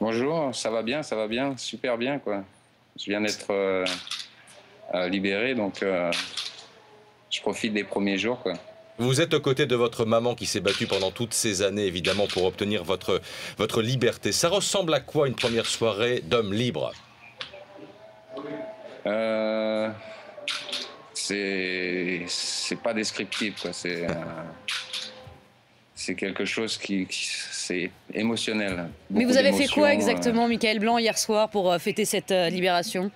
Bonjour, ça va bien, ça va bien, super bien quoi. Je viens d'être euh, euh, libéré, donc euh, je profite des premiers jours quoi. Vous êtes aux côtés de votre maman qui s'est battue pendant toutes ces années, évidemment, pour obtenir votre, votre liberté. Ça ressemble à quoi une première soirée d'homme libre? Euh, C'est pas descriptif, quoi. C'est c'est quelque chose qui, c'est émotionnel. Mais vous avez fait quoi exactement, Michael Blanc, hier soir pour fêter cette libération?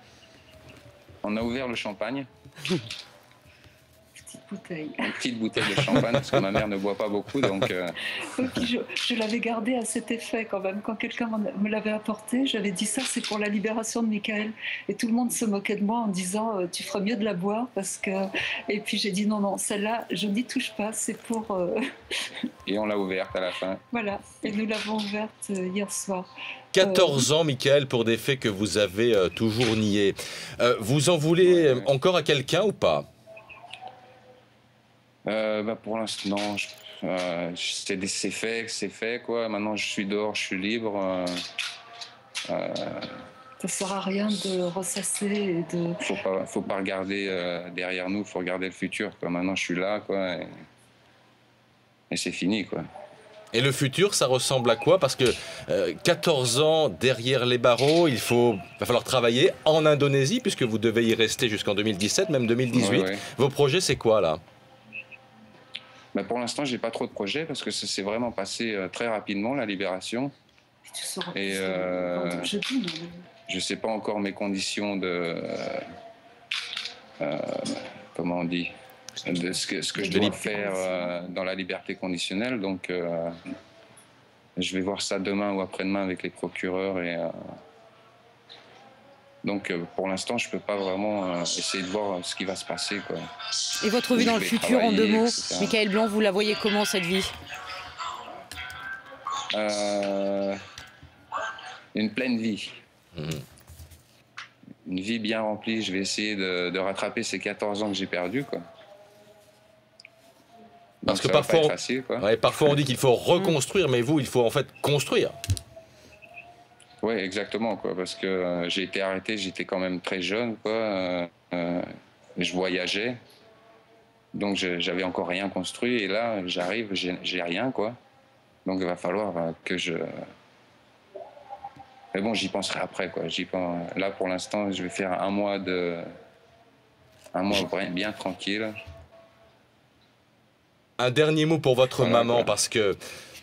On a ouvert le champagne. bouteille. Une petite bouteille de champagne, parce que ma mère ne boit pas beaucoup. Donc, euh... je, je l'avais gardé à cet effet quand même. Quand quelqu'un me l'avait apporté, j'avais dit ça, c'est pour la libération de Michael. Et tout le monde se moquait de moi en disant euh, Tu ferais mieux de la boire. Parce que... Et puis j'ai dit Non, non, celle-là, je n'y touche pas, c'est pour. Euh... Et on l'a ouverte à la fin. Voilà, et nous l'avons ouverte euh, hier soir. 14 ans, Michael, pour des faits que vous avez euh, toujours niés. Euh, vous en voulez encore à quelqu'un ou pas? Euh, bah pour l'instant. Euh, c'est fait, c'est fait, quoi. Maintenant, je suis dehors, je suis libre. Euh, euh ça sert à rien de ressasser et de. Faut pas, faut pas regarder euh, derrière nous, faut regarder le futur, quoi. Maintenant, je suis là, quoi. Et, et c'est fini, quoi. Et le futur, ça ressemble à quoi? Parce que euh, 14 ans derrière les barreaux, il faut, va falloir travailler en Indonésie, puisque vous devez y rester jusqu'en 2017, même 2018. Oui, oui. Vos projets, c'est quoi là? Bah pour l'instant, j'ai pas trop de projets parce que ça s'est vraiment passé euh, très rapidement la libération. Et euh, je sais pas encore mes conditions de euh, comment on dit de ce que, ce que je dois faire euh, dans la liberté conditionnelle. Donc, euh, je vais voir ça demain ou après-demain avec les procureurs et euh, donc, euh, pour l'instant, je ne peux pas vraiment euh, essayer de voir ce qui va se passer. Quoi. Et votre vie dans le futur, en deux mots, etc. Michael Blanc, vous la voyez comment, cette vie? Euh, Une pleine vie. Mmh. Une vie bien remplie. Je vais essayer de, de rattraper ces 14 ans que j'ai perdus. Quoi. Parce que parfois, on, facile, ouais, parfois on dit qu'il faut reconstruire, mais vous, il faut en fait construire. Oui, exactement, quoi, parce que euh, j'ai été arrêté, j'étais quand même très jeune, quoi. Euh, euh, je voyageais, donc j'avais encore rien construit, et là, j'arrive, j'ai rien, quoi. Donc il va falloir que je. Mais bon, j'y penserai après, quoi. Pense... Là, pour l'instant, je vais faire un mois de. Un mois bien tranquille. Un dernier mot pour votre voilà, maman, voilà. parce que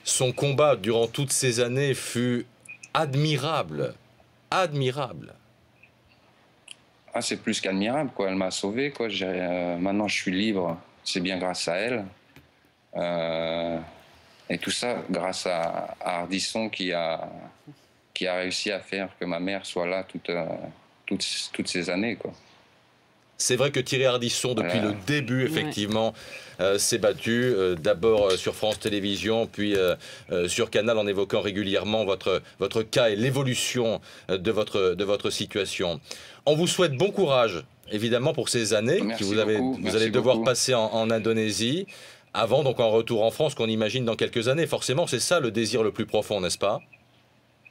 son combat durant toutes ces années fut admirable. Admirable. Ah, c'est plus qu'admirable, quoi. Elle m'a sauvé, quoi. Euh, maintenant, je suis libre. C'est bien grâce à elle. Euh, et tout ça grâce à, Ardisson qui a, qui a réussi à faire que ma mère soit là euh, toutes, toutes ces années, quoi. C'est vrai que Thierry Ardisson, depuis voilà. le début, effectivement, ouais. euh, s'est battu. Euh, D'abord euh, sur France Télévisions, puis euh, sur Canal, en évoquant régulièrement votre, votre cas et l'évolution de votre, de votre situation. On vous souhaite bon courage, évidemment, pour ces années Merci que vous, avez, vous Merci allez devoir beaucoup. passer en, en Indonésie. Avant, donc, en retour en France, qu'on imagine dans quelques années. Forcément, c'est ça le désir le plus profond, n'est-ce pas?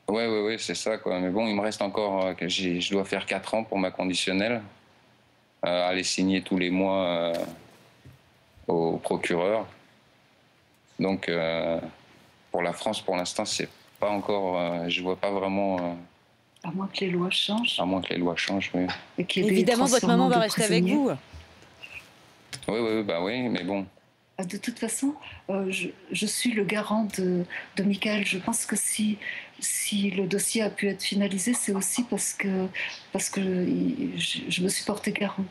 Oui, oui, oui, c'est ça. Quoi. Mais bon, il me reste encore. Euh, je dois faire 4 ans pour ma conditionnelle aller signer tous les mois euh, au procureur. Donc, euh, pour la France, pour l'instant, c'est pas encore. euh, je vois pas vraiment. à moins que les lois changent. À moins que les lois changent, oui. Évidemment, votre maman va rester avec vous. Oui, oui, bah oui, mais bon. Ah, De toute façon, euh, je, suis le garant de, Michael. Je pense que si, le dossier a pu être finalisé, c'est aussi parce que, je, je me suis porté garante.